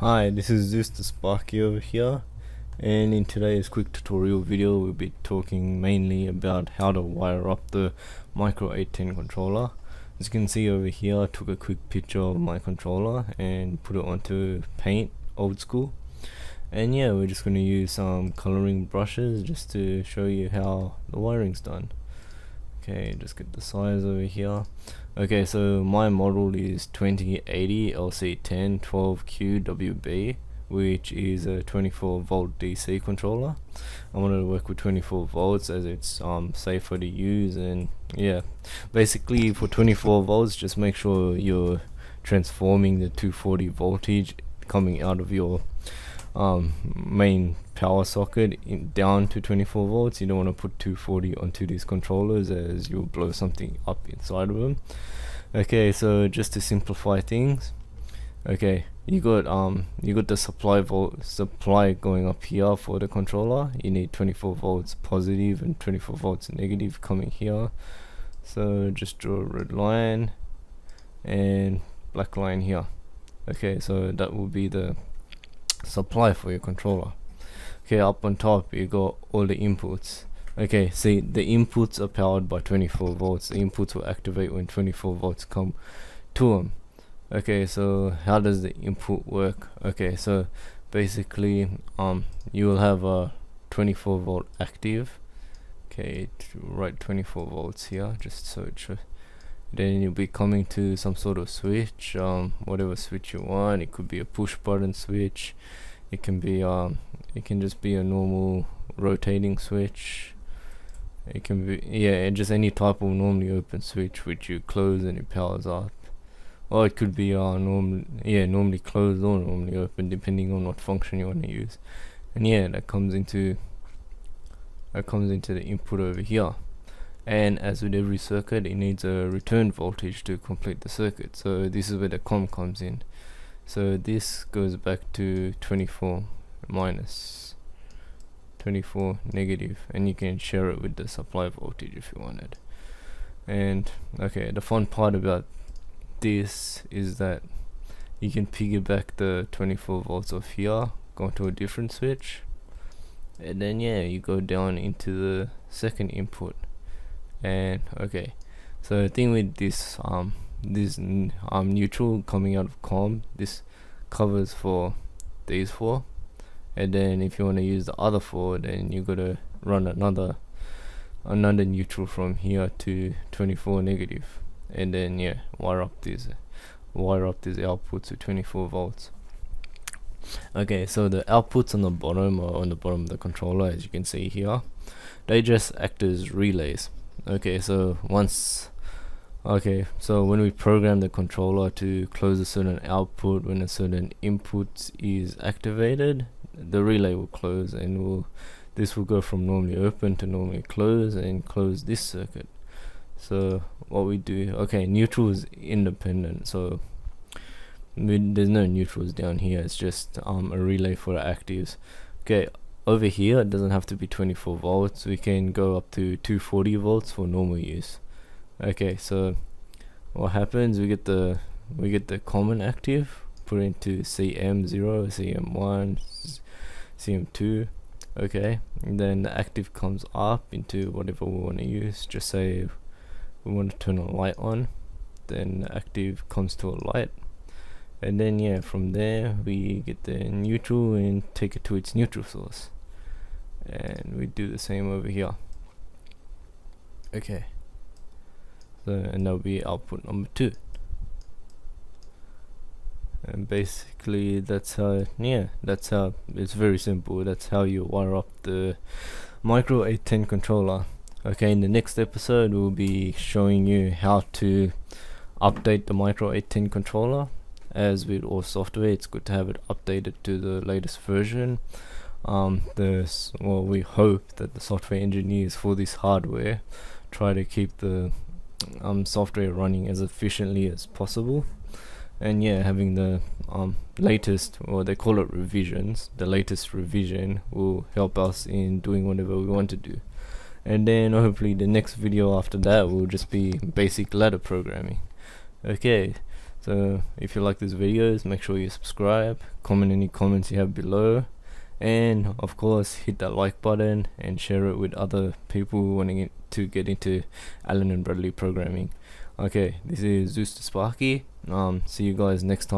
Hi, this is Zeus the Sparky over here and in today's quick tutorial video we'll be talking mainly about how to wire up the Micro 810 controller. As you can see over here I took a quick picture of my controller and put it onto paint old school and yeah we're just going to use some coloring brushes just to show you how the wiring's done. Okay, just get the size over here. Okay, so my model is 2080 LC10 12QWB, which is a 24 volt DC controller. I wanted to work with 24 volts as it's um, safer to use, and yeah, basically for 24 volts, just make sure you're transforming the 240 voltage coming out of your um, main power socket in, down to 24 volts. You don't want to put 240 onto these controllers as you'll blow something up inside of them. Okay, so just to simplify things, okay, you got um you got the supply volt supply going up here for the controller. You need 24 volts positive and 24 volts negative coming here. So just draw a red line and black line here. Okay, so that will be the supply for your controller. Okay up on top you got all the inputs. Okay see the inputs are powered by 24 volts. The inputs will activate when 24 volts come to them okay so how does the input work? Okay so basically um you will have a 24 volt active. Okay write 24 volts here just so it then you'll be coming to some sort of switch um, whatever switch you want. It could be a push button switch. It can be um, it can just be a normal rotating switch. It can be yeah just any type of normally open switch which you close and it powers up. Or it could be uh normal yeah normally closed or normally open depending on what function you want to use. And yeah that comes into that comes into the input over here and as with every circuit it needs a return voltage to complete the circuit. So this is where the COM comes in. So this goes back to 24 minus 24 negative and you can share it with the supply voltage if you wanted. And okay the fun part about this is that you can piggyback the 24 volts off here go to a different switch and then yeah you go down into the second input and okay. So the thing with this um this um neutral coming out of COM this covers for these four. And then if you want to use the other four then you gotta run another another neutral from here to 24 negative. And then yeah wire up these wire up these outputs to 24 volts. Okay so the outputs on the bottom or on the bottom of the controller as you can see here. They just act as relays okay so once okay so when we program the controller to close a certain output when a certain input is activated the relay will close and will this will go from normally open to normally close and close this circuit. So what we do okay neutral is independent so there's no neutrals down here it's just um, a relay for the actives. Okay over here it doesn't have to be 24 volts. We can go up to 240 volts for normal use. Okay so what happens we get the we get the common active put into cm0 cm1 cm2 okay and then the active comes up into whatever we want to use. Just say we want to turn a light on then the active comes to a light. And then yeah from there we get the neutral and take it to its neutral source and we do the same over here. Okay. So and that'll be output number two. And basically that's how yeah that's how it's very simple. That's how you wire up the micro 810 controller. Okay in the next episode we'll be showing you how to update the micro 810 controller. As with all software it's good to have it updated to the latest version um this well we hope that the software engineers for this hardware try to keep the um software running as efficiently as possible. And yeah having the um, latest or they call it revisions the latest revision will help us in doing whatever we want to do. And then hopefully the next video after that will just be basic ladder programming. Okay so if you like these videos make sure you subscribe comment any comments you have below and of course hit that like button and share it with other people wanting to get into Allen and Bradley programming. Okay this is Zeus the Sparky. Um see you guys next time